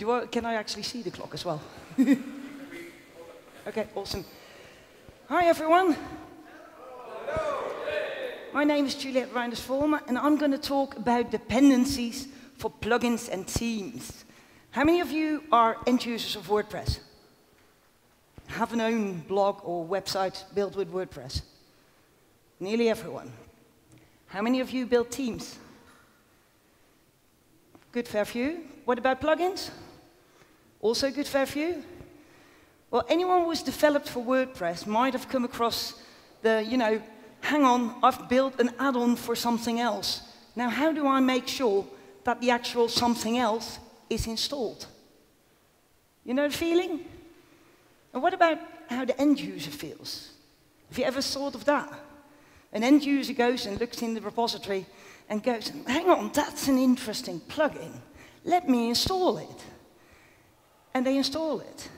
Do I, can I actually see the clock as well? okay, awesome. Hi, everyone. My name is Juliette Reinders Folmer, and I'm going to talk about dependencies for plugins and themes. How many of you are end users of WordPress? Have an own blog or website built with WordPress? Nearly everyone. How many of you build themes? Good fair few. What about plugins? Also good for you? Well, anyone who's developed for WordPress might have come across the, you know, hang on, I've built an add-on for something else. Now, how do I make sure that the actual something else is installed? You know the feeling? And what about how the end user feels? Have you ever thought of that? An end user goes and looks in the repository and goes, hang on, that's an interesting plugin. Let me install it. And they install it.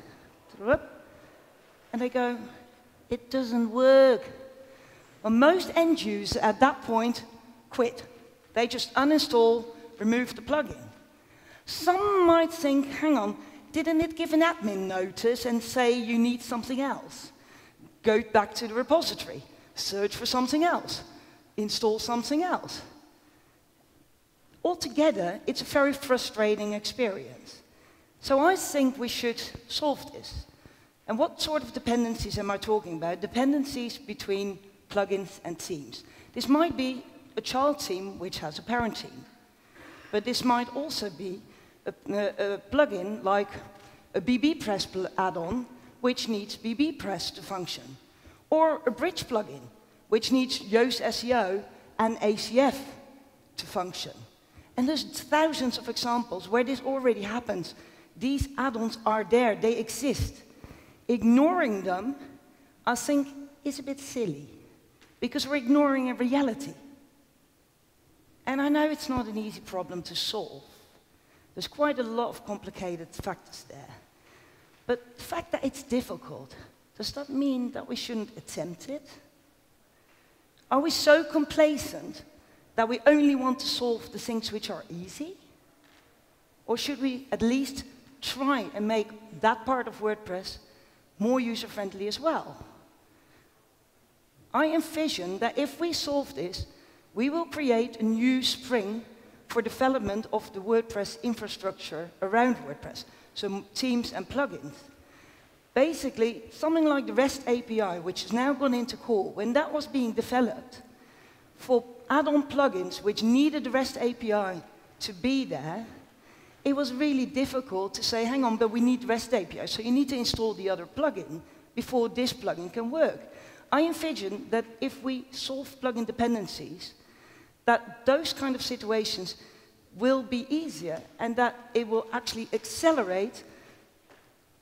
And they go, it doesn't work. Well, most end users at that point quit. They just uninstall, remove the plugin. Some might think, hang on, didn't it give an admin notice and say you need something else? Go back to the repository, search for something else, install something else. Altogether, it's a very frustrating experience. So I think we should solve this. And what sort of dependencies am I talking about? Dependencies between plugins and themes. This might be a child theme which has a parent theme. But this might also be a, a, a plugin like a bbPress add-on which needs bbPress to function. Or a bridge plugin which needs Yoast SEO and ACF to function. And there's thousands of examples where this already happens. These add-ons are there, they exist. Ignoring them, I think, is a bit silly because we're ignoring a reality. And I know it's not an easy problem to solve. There's quite a lot of complicated factors there. But the fact that it's difficult, does that mean that we shouldn't attempt it? Are we so complacent that we only want to solve the things which are easy? Or should we at least try and make that part of WordPress more user-friendly as well? I envision that if we solve this, we will create a new spring for development of the WordPress infrastructure around WordPress, so themes and plugins. Basically, something like the REST API, which has now gone into core, when that was being developed, for add-on plugins which needed the REST API to be there, it was really difficult to say, hang on, but we need REST API, so you need to install the other plugin before this plugin can work. I envision that if we solve plugin dependencies, that those kind of situations will be easier and that it will actually accelerate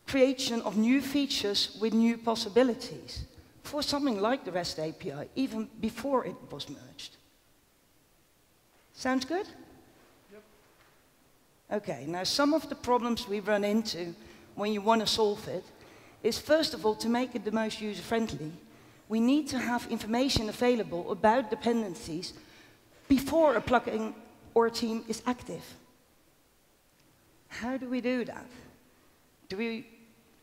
creation of new features with new possibilities for something like the REST API, even before it was merged. Sounds good? Okay, now some of the problems we run into when you want to solve it is first of all to make it the most user-friendly, we need to have information available about dependencies before a plugin or a theme is active. How do we do that? Do we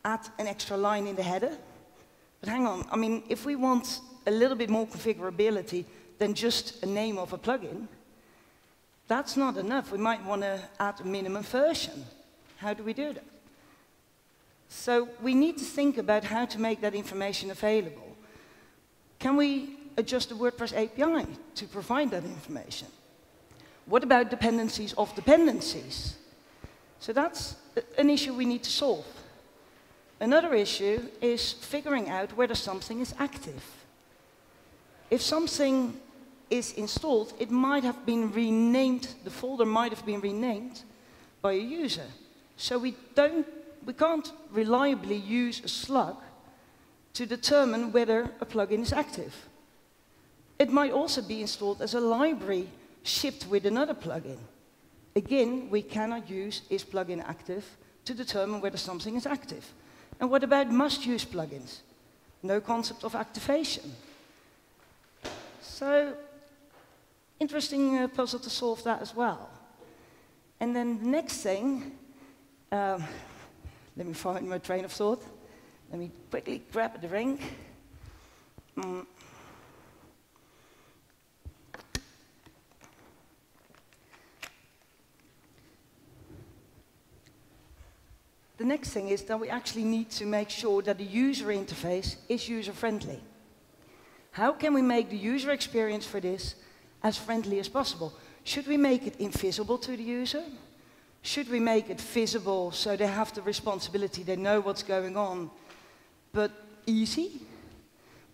add an extra line in the header? But hang on, I mean, if we want a little bit more configurability than just a name of a plugin, that's not enough. We might want to add a minimum version. How do we do that? So we need to think about how to make that information available. Can we adjust the WordPress API to provide that information? What about dependencies of dependencies? So that's an issue we need to solve. Another issue is figuring out whether something is active. If something is installed, it might have been renamed, the folder might have been renamed by a user. So we, don't, we can't reliably use a slug to determine whether a plugin is active. It might also be installed as a library shipped with another plugin. Again, we cannot use is plugin active to determine whether something is active. And what about must-use plugins? No concept of activation. So, interesting uh, puzzle to solve that as well. And then the next thing Um, let me find my train of thought. Let me quickly grab a drink. Mm. The next thing is that we actually need to make sure that the user interface is user-friendly. How can we make the user experience for this as friendly as possible? Should we make it invisible to the user? Should we make it visible so they have the responsibility, they know what's going on, but easy?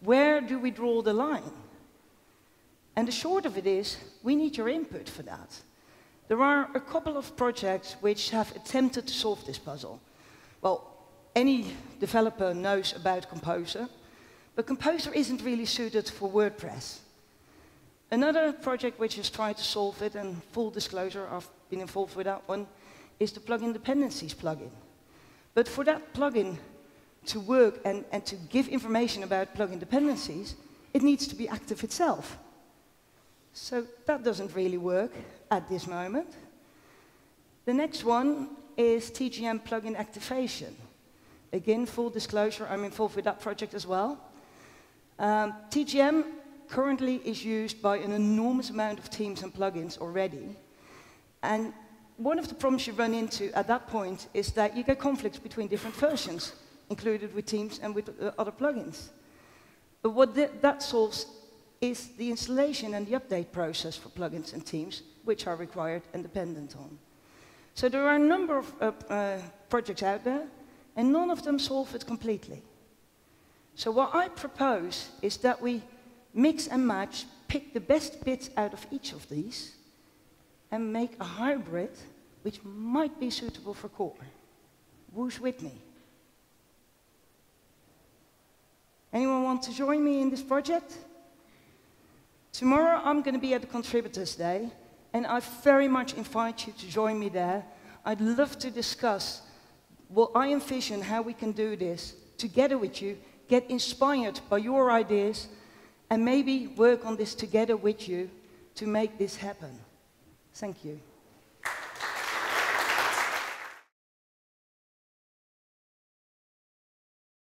Where do we draw the line? And the short of it is, we need your input for that. There are a couple of projects which have attempted to solve this puzzle. Well, any developer knows about Composer, but Composer isn't really suited for WordPress. Another project which has tried to solve it, and full disclosure, I've been involved with that one, is the plugin dependencies plugin. But for that plugin to work and, and to give information about plugin dependencies, it needs to be active itself. So that doesn't really work at this moment. The next one is TGM plugin activation. Again, full disclosure, I'm involved with that project as well. Um, TGM currently is used by an enormous amount of themes and plugins already. And one of the problems you run into at that point is that you get conflicts between different versions, included with themes and with uh, other plugins. But what th that solves is the installation and the update process for plugins and themes, which are required and dependent on. So there are a number of uh, uh, projects out there, and none of them solve it completely. So what I propose is that we mix and match, pick the best bits out of each of these, and make a hybrid which might be suitable for core. Who's with me? Anyone want to join me in this project? Tomorrow I'm going to be at the Contributors Day, and I very much invite you to join me there. I'd love to discuss what I envision how we can do this together with you, get inspired by your ideas, and maybe work on this together with you to make this happen. Thank you.